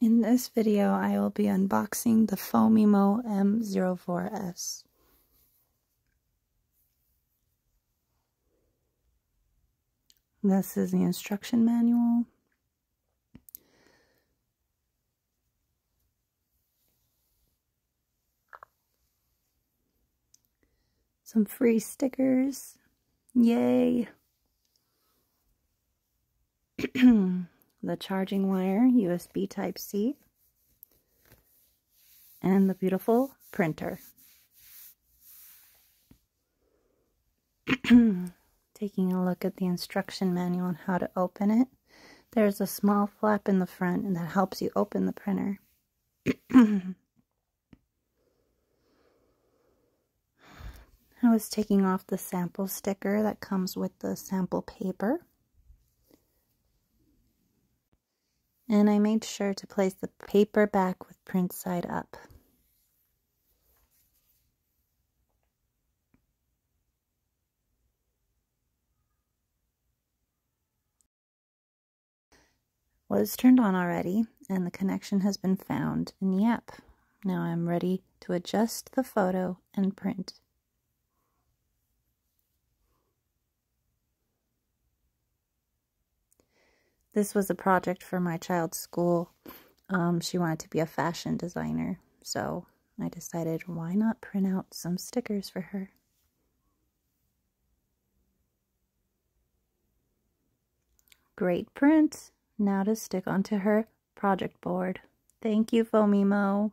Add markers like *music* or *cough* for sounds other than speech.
In this video, I will be unboxing the Phomemo M04S. This is the instruction manual. Some free stickers. Yay! *clears throat* the charging wire, USB Type-C, and the beautiful printer. *clears throat* Taking a look at the instruction manual on how to open it. There's a small flap in the front and that helps you open the printer. *clears throat* I was taking off the sample sticker that comes with the sample paper. And I made sure to place the paper back with print side up. was turned on already and the connection has been found and yep now I'm ready to adjust the photo and print This was a project for my child's school. Um, she wanted to be a fashion designer, so I decided why not print out some stickers for her. Great print! Now to stick onto her project board. Thank you, Phomemo.